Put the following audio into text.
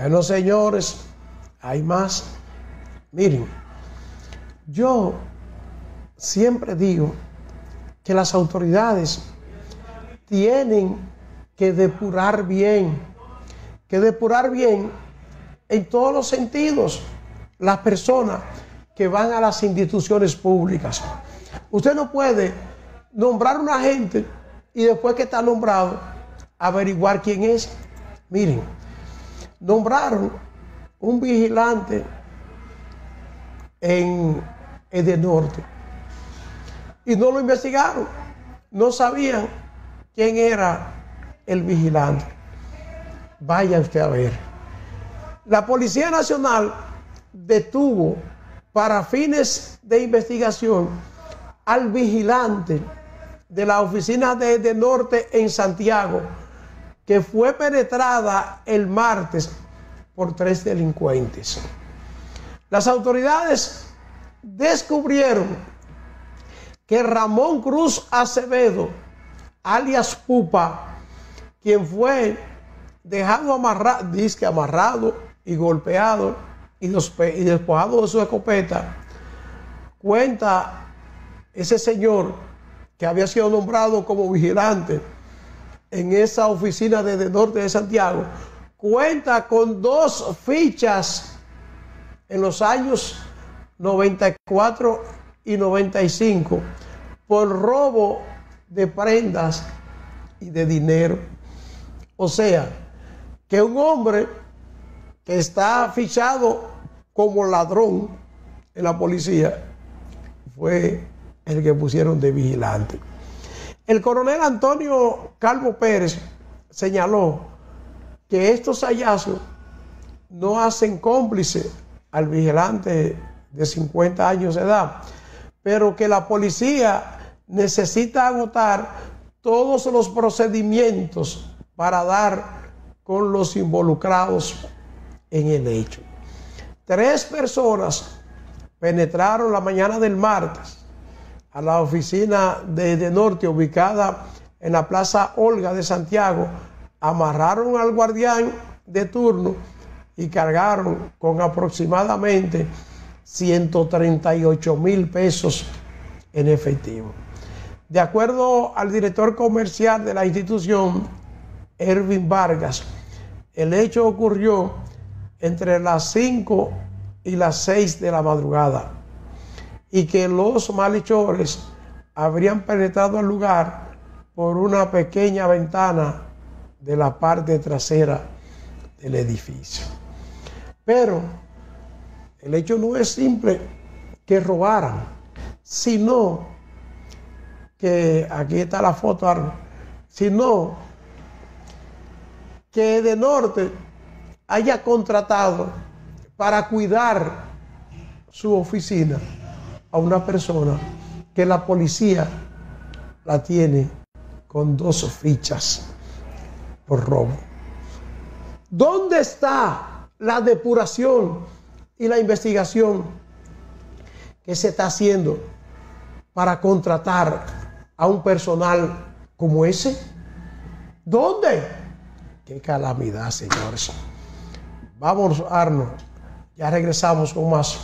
Bueno, señores, hay más. Miren, yo siempre digo que las autoridades tienen que depurar bien, que depurar bien en todos los sentidos las personas que van a las instituciones públicas. Usted no puede nombrar una gente y después que está nombrado, averiguar quién es. Miren, nombraron un vigilante en el norte y no lo investigaron. No sabían quién era el vigilante. Vaya usted a ver. La Policía Nacional detuvo para fines de investigación al vigilante de la oficina de, de Norte en Santiago, que fue penetrada el martes por tres delincuentes. Las autoridades descubrieron que Ramón Cruz Acevedo, alias Pupa, quien fue dejado amarrado, disque amarrado y golpeado y, y despojado de su escopeta, cuenta ese señor que había sido nombrado como vigilante en esa oficina de, norte de Santiago, cuenta con dos fichas en los años 94 y 95 por robo de prendas y de dinero. O sea, que un hombre que está fichado como ladrón en la policía fue el que pusieron de vigilante. El coronel Antonio Calvo Pérez señaló que estos hallazgos no hacen cómplice al vigilante de 50 años de edad, pero que la policía necesita agotar todos los procedimientos para dar con los involucrados en el hecho. Tres personas penetraron la mañana del martes a la oficina de, Norte ubicada en la Plaza Olga de Santiago, amarraron al guardián de turno y cargaron con aproximadamente 138 mil pesos en efectivo. De acuerdo al director comercial de la institución, Erwin Vargas, el hecho ocurrió entre las 5 y las 6 de la madrugada y que los malhechores habrían penetrado al lugar por una pequeña ventana de la parte trasera del edificio. Pero el hecho no es simple que robaran, sino que aquí está la foto, sino que de norte haya contratado para cuidar su oficina a una persona que la policía la tiene con dos fichas por robo. ¿Dónde está la depuración y la investigación que se está haciendo para contratar a un personal como ese? ¿Dónde? Qué calamidad, señores. Vamos, Arno. Ya regresamos con más